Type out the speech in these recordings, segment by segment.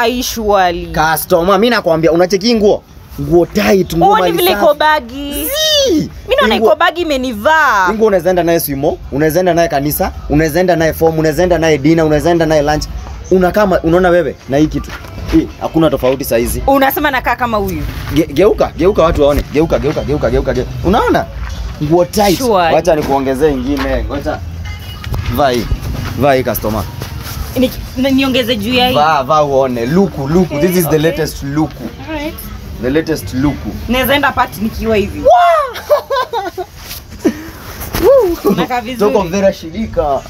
aishwali Customer, mimi nakwambia unacheki nguo. Nguo tight, nguo mali vile iko bagi Mimi naona iko bagi imenivaa nguo unaweza enda naye swimo, unaweza enda naye kanisa, unaweza enda naye form, unaweza enda naye dinner, unaweza enda naye lunch. Unakaa unaona wewe na hii kitu. Hii hakuna tofauti saa hizi. unasema nakaa kama huyu Ge, geuka, geuka watu waone. Geuka, geuka, geuka, geuka, geuka. Unaona? Nguo tight. Wacha nikuongezee ingine. Ngoja. Vaa hii. Vaa hii customer. Ni- ni- niongeze juu ya hii Vaa, vaa uone. Luku, luku. This is the latest luku. Alright. The latest luku. naweza enda pati nikiwa hivi Wow! Toko vizuri Vera Shirika.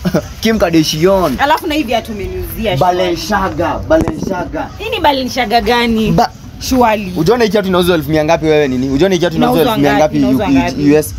Kim Kardashian. alafu na hivi hatu umeniuzia. Balenciaga, Balenciaga. hii ni Balenciaga gani Ba shwali Ujone hii kiatu inauzwa elfu mia ngapi wewe nini? Ujone hii kiatu inauzwa elfu mia ngapi? US?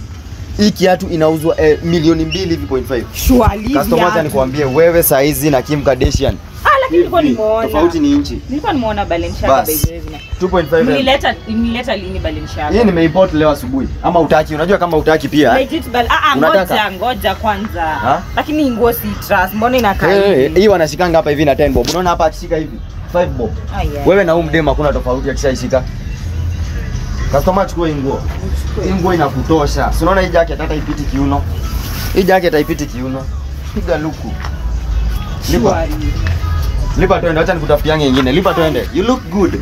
Hii kiatu inauzwa eh, milioni mbili hivi point five. shwali Customer, acha viatu. nikwambie wewe saizi na Kim Kardashian. ah Tofauti ni inchi. nilikuwa nimeona Balenciaga Bas. by the way. 2.5 M. Mlileta mlileta lini Balenciaga? Hii nimeimport leo asubuhi. Ama utaki? Unajua kama utaki pia. Legit bal ah ah ngoja ngoja kwanza Ha? lakini nguo si trust mbona inakaa hivi hii wanashikanga hapa hivi na 10 bob. Unaona hapa akishika hivi 5 bob. Ah. Wewe na huyu mdemu hakuna tofauti akishaishika. Customer chukua hii nguo. Hii nguo inakutosha. Si unaona hii jacket hata ipiti kiuno. Hii jacket haipiti kiuno. Piga luku. Lipa. Lipa twende, acha nikutafutiange nyingine. Lipa twende. You look good.